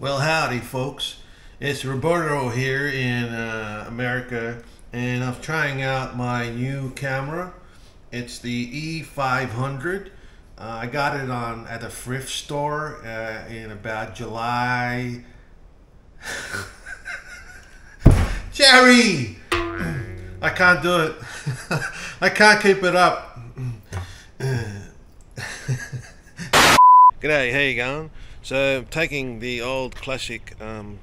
Well, howdy, folks. It's Roberto here in uh, America, and I'm trying out my new camera. It's the E500. Uh, I got it on at a thrift store uh, in about July. Jerry, I can't do it. I can't keep it up. G'day, how you going? So taking the old classic um,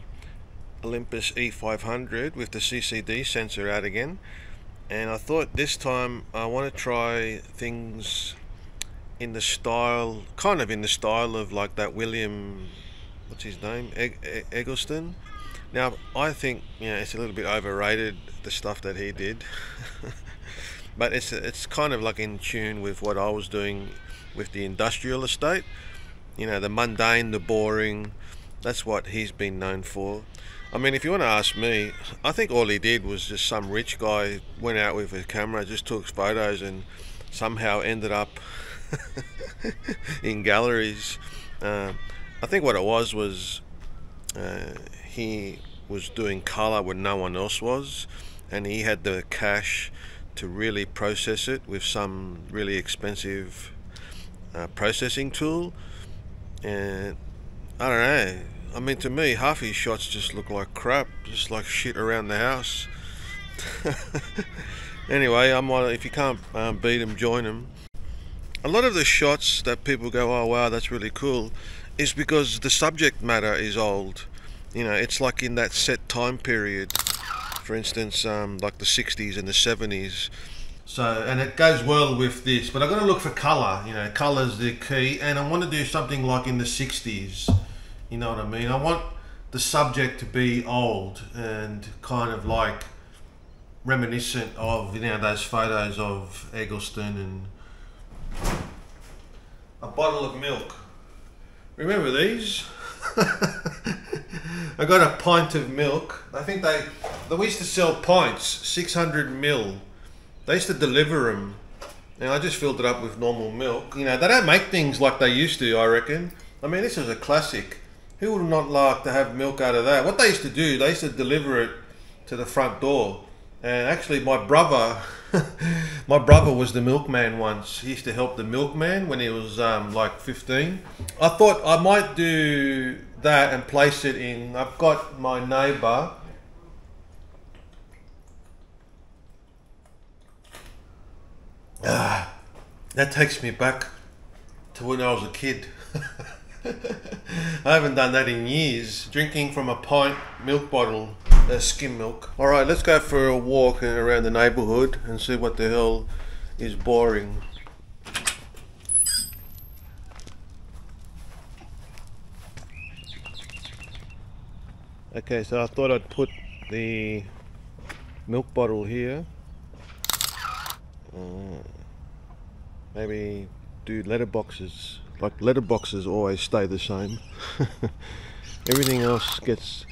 Olympus E500 with the CCD sensor out again and I thought this time I want to try things in the style, kind of in the style of like that William, what's his name, Egg Eggleston. Now I think you know it's a little bit overrated the stuff that he did, but it's it's kind of like in tune with what I was doing with the industrial estate you know the mundane the boring. That's what he's been known for. I mean if you want to ask me I think all he did was just some rich guy went out with a camera just took photos and somehow ended up in galleries. Uh, I think what it was was uh, he was doing color when no one else was and he had the cash to really process it with some really expensive uh, processing tool and I don't know. I mean, to me, half his shots just look like crap, just like shit around the house. anyway, I'm like, if you can't um, beat him, join him. A lot of the shots that people go, oh wow, that's really cool, is because the subject matter is old. You know, it's like in that set time period. For instance, um, like the 60s and the 70s so, and it goes well with this, but I've got to look for colour, you know, colour's the key, and I want to do something like in the 60s, you know what I mean? I want the subject to be old and kind of like reminiscent of, you know, those photos of Eggleston and a bottle of milk. Remember these? I got a pint of milk. I think they, they used to sell pints, 600 mil they used to deliver them, and I just filled it up with normal milk. You know, they don't make things like they used to. I reckon. I mean, this is a classic. Who would not like to have milk out of that? What they used to do, they used to deliver it to the front door. And actually, my brother, my brother was the milkman once. He used to help the milkman when he was um, like 15. I thought I might do that and place it in. I've got my neighbour Ah, that takes me back to when I was a kid. I haven't done that in years. Drinking from a pint milk bottle, uh, skim milk. All right, let's go for a walk around the neighborhood and see what the hell is boring. Okay, so I thought I'd put the milk bottle here uh, maybe do letterboxes. Like letterboxes always stay the same. Everything else gets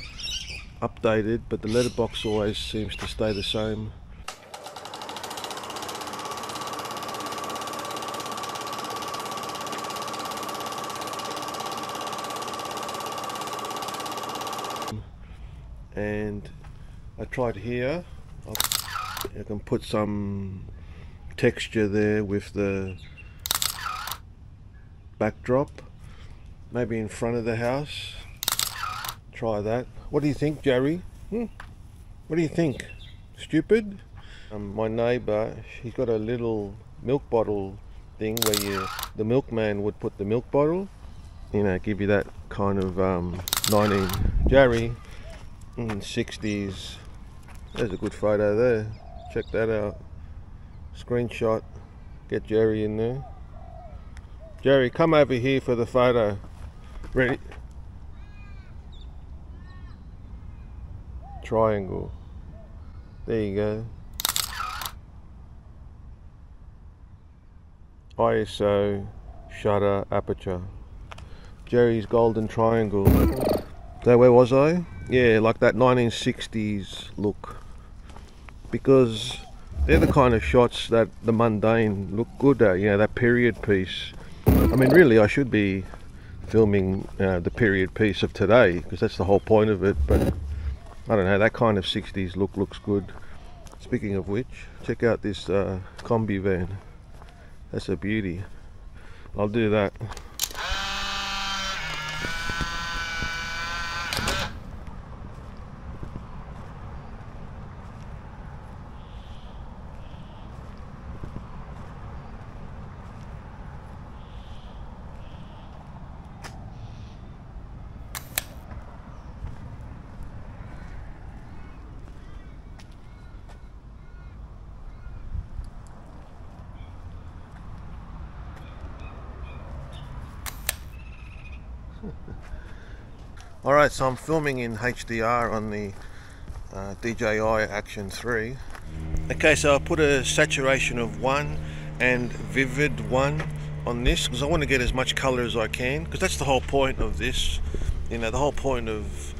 updated, but the letterbox always seems to stay the same. And I tried here. I can put some texture there with the backdrop. Maybe in front of the house. Try that. What do you think Jerry? Hmm? what do you think? Stupid? Um, my neighbor he's got a little milk bottle thing where you the milkman would put the milk bottle. You know give you that kind of um, 19 Jerry mm, 60s there's a good photo there. Check that out Screenshot. Get Jerry in there. Jerry, come over here for the photo. Ready? Triangle. There you go. ISO, shutter, aperture. Jerry's golden triangle. So where was I? Yeah, like that 1960s look. Because they're the kind of shots that the mundane look good at, you know, that period piece. I mean, really, I should be filming uh, the period piece of today because that's the whole point of it. But I don't know, that kind of 60s look looks good. Speaking of which, check out this uh, Kombi van. That's a beauty. I'll do that. Alright, so I'm filming in HDR on the uh, DJI Action 3. Okay, so I put a saturation of 1 and vivid 1 on this because I want to get as much color as I can because that's the whole point of this. You know, the whole point of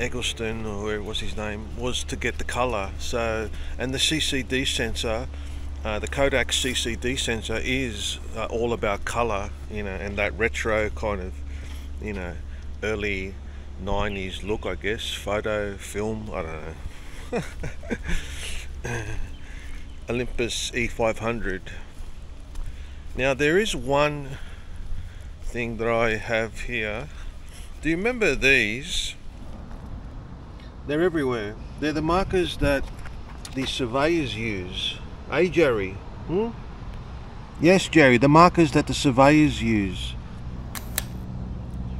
Eggleston or was his name was to get the color. So, and the CCD sensor, uh, the Kodak CCD sensor is uh, all about color, you know, and that retro kind of, you know, early 90s look, I guess. Photo, film, I don't know. Olympus E500. Now there is one thing that I have here. Do you remember these? They're everywhere. They're the markers that the surveyors use. Hey Jerry? Hmm? Yes Jerry, the markers that the surveyors use.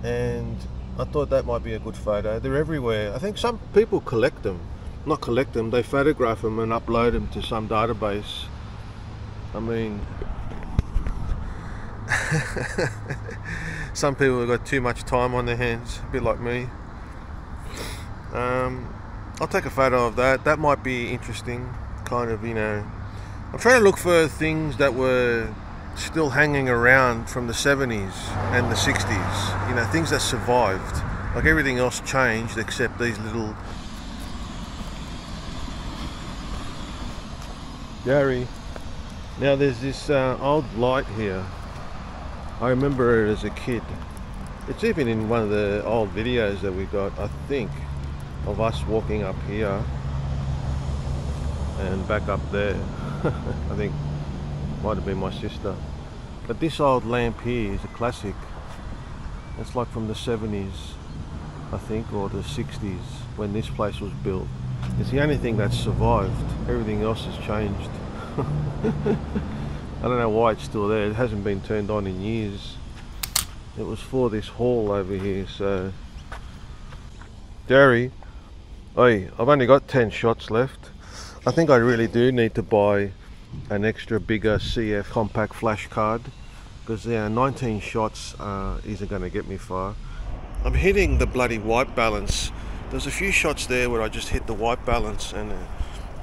And I thought that might be a good photo. They're everywhere. I think some people collect them. Not collect them, they photograph them and upload them to some database. I mean, some people have got too much time on their hands, a bit like me. Um, I'll take a photo of that. That might be interesting. Kind of, you know. I'm trying to look for things that were still hanging around from the 70s and the 60s. You know, things that survived. Like everything else changed except these little. Gary. Now there's this uh, old light here. I remember it as a kid. It's even in one of the old videos that we got, I think, of us walking up here and back up there. I think might have been my sister. But this old lamp here is a classic. It's like from the 70s, I think, or the 60s when this place was built. It's the only thing that's survived. Everything else has changed. I don't know why it's still there. It hasn't been turned on in years. It was for this hall over here, so... Gary, oi, I've only got 10 shots left. I think I really do need to buy an extra bigger CF compact flash card because yeah, 19 shots uh, isn't going to get me far. I'm hitting the bloody white balance. There's a few shots there where I just hit the white balance and uh,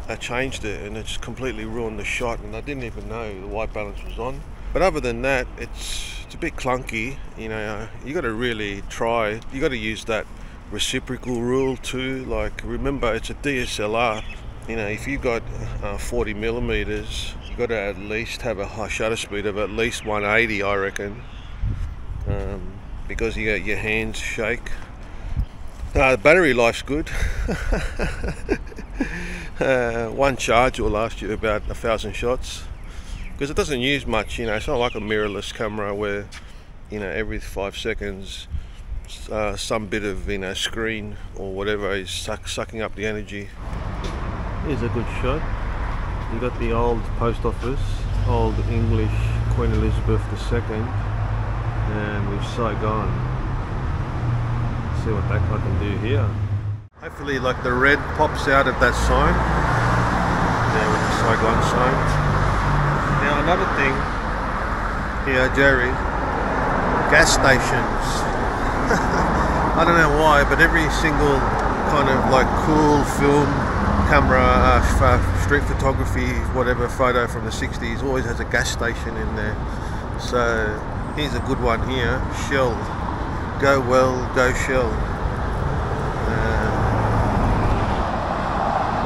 I changed it and it's completely ruined the shot and I didn't even know the white balance was on. But other than that, it's it's a bit clunky. You know, you got to really try. You got to use that reciprocal rule too. Like remember, it's a DSLR you know, if you've got uh, 40 millimeters, you've got to at least have a high shutter speed of at least 180, I reckon, um, because you your hands shake. Uh, battery life's good. uh, one charge will last you about a thousand shots because it doesn't use much. You know, it's not like a mirrorless camera where you know every five seconds uh, some bit of you know screen or whatever is suck, sucking up the energy. Here's a good shot. You got the old post office, old English Queen Elizabeth II, and with Saigon. Let's see what that guy can do here. Hopefully, like the red pops out of that sign. There with the Saigon sign. Now another thing here, Jerry, gas stations. I don't know why, but every single kind of like cool film camera, uh, street photography, whatever photo from the 60s always has a gas station in there. So here's a good one here, Shell. Go well, go Shell. Uh,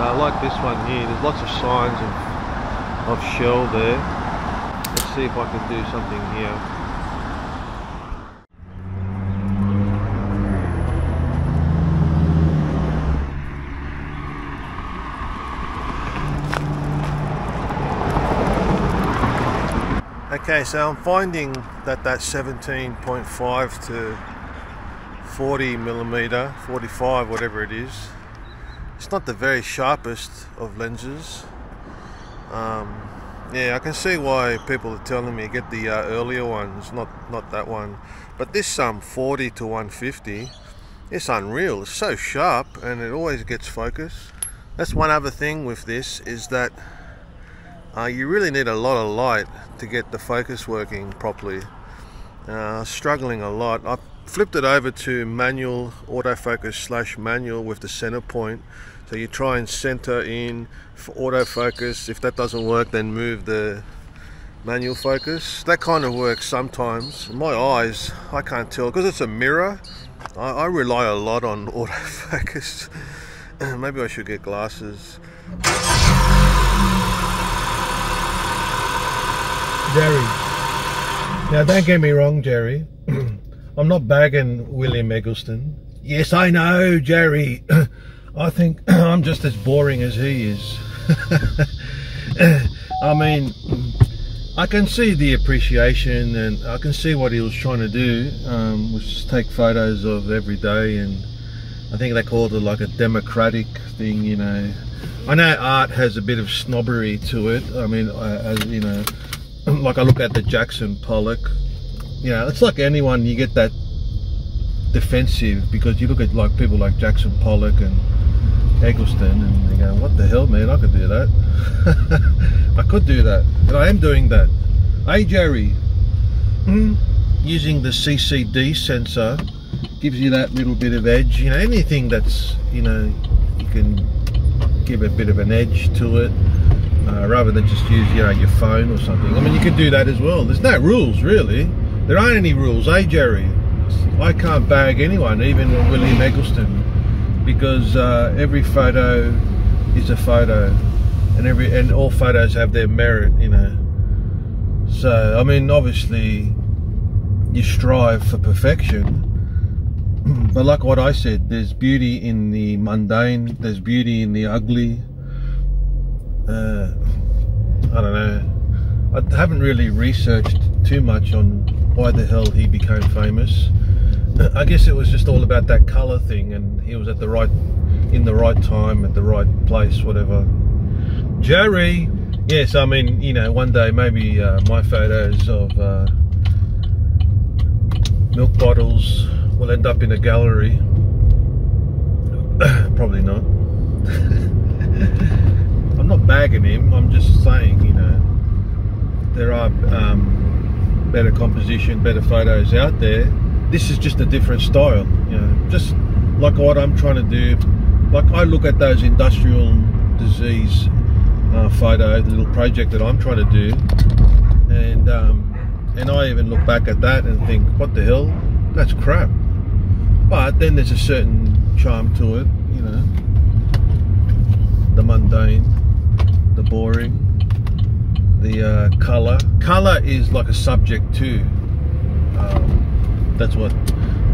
I like this one here. There's lots of signs of, of Shell there. Let's see if I can do something here. Okay, so I'm finding that that 17.5 to 40 millimeter, 45, whatever it is, it's not the very sharpest of lenses. Um, yeah, I can see why people are telling me get the uh, earlier ones, not not that one. But this um 40 to 150, it's unreal. It's so sharp and it always gets focus. That's one other thing with this is that uh, you really need a lot of light to get the focus working properly. Uh, struggling a lot. I flipped it over to manual autofocus slash manual with the center point. So you try and center in for autofocus. If that doesn't work, then move the manual focus. That kind of works sometimes. My eyes, I can't tell because it's a mirror. I, I rely a lot on autofocus. Maybe I should get glasses. Jerry. Now, don't get me wrong, Jerry. I'm not bagging William Eggleston. Yes, I know, Jerry. I think I'm just as boring as he is. I mean, I can see the appreciation and I can see what he was trying to do, um, which is take photos of every day and I think they called it like a democratic thing, you know. I know art has a bit of snobbery to it. I mean, as you know, like I look at the Jackson Pollock, you know, it's like anyone, you get that defensive because you look at like people like Jackson Pollock and Eggleston and you go, what the hell man, I could do that. I could do that, and I am doing that. Hey Jerry, hmm? using the CCD sensor gives you that little bit of edge, you know, anything that's, you know, you can give a bit of an edge to it uh, rather than just use you know your phone or something. I mean, you can do that as well. There's no rules really. There aren't any rules, eh, Jerry? I can't bag anyone, even William Eggleston, because uh, every photo is a photo, and every and all photos have their merit, you know. So I mean, obviously, you strive for perfection. But like what I said, there's beauty in the mundane, there's beauty in the ugly, uh, I don't know. I haven't really researched too much on why the hell he became famous. I guess it was just all about that color thing, and he was at the right, in the right time, at the right place, whatever. Jerry, yes, I mean, you know, one day maybe uh, my photos of uh, milk bottles will end up in a gallery. Probably not. not bagging him. I'm just saying, you know, there are um, better composition, better photos out there. This is just a different style, you know, just like what I'm trying to do. Like I look at those industrial disease uh, photo, the little project that I'm trying to do, and um, and I even look back at that and think, what the hell, that's crap. But then there's a certain charm to it, you know, the mundane the boring, the uh, color. Color is like a subject too. Um, that's what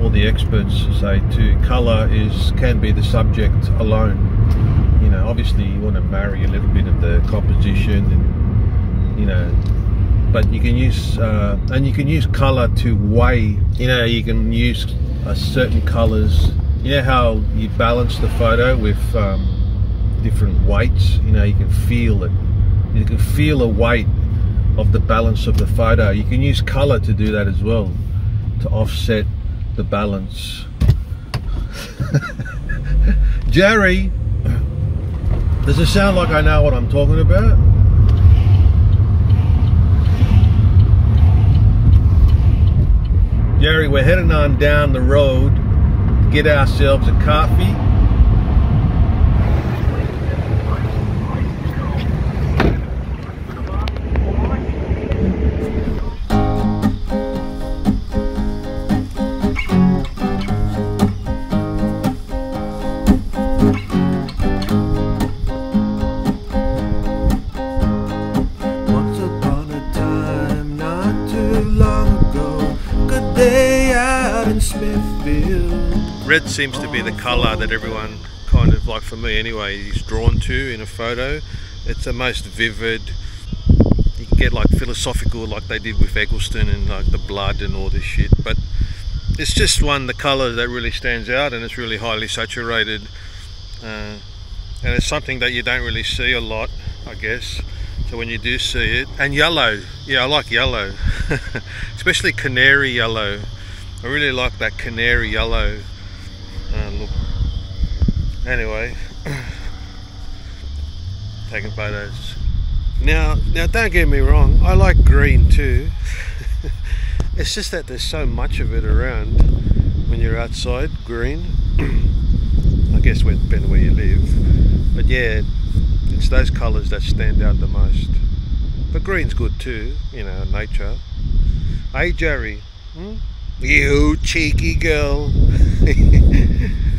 all the experts say too. Color is can be the subject alone. You know, obviously you want to marry a little bit of the composition, and you know, but you can use uh, and you can use color to weigh. You know, you can use uh, certain colors. You know how you balance the photo with. Um, different weights. You know you can feel it. You can feel a weight of the balance of the photo. You can use color to do that as well to offset the balance. Jerry does it sound like I know what I'm talking about? Jerry we're heading on down the road to get ourselves a coffee red seems to be the colour that everyone kind of like for me anyway is drawn to in a photo it's the most vivid you can get like philosophical like they did with Eggleston and like the blood and all this shit. But it's just one the colour that really stands out and it's really highly saturated. Uh, and it's something that you don't really see a lot, I guess. So when you do see it, and yellow, yeah, I like yellow, especially canary yellow. I really like that canary yellow uh, look. Anyway, taking photos. Now, now, don't get me wrong. I like green too. it's just that there's so much of it around when you're outside. Green. I guess depending where you live. But yeah, it's those colours that stand out the most. But green's good too. You know, nature. Hey, Jerry. Hmm? You cheeky girl.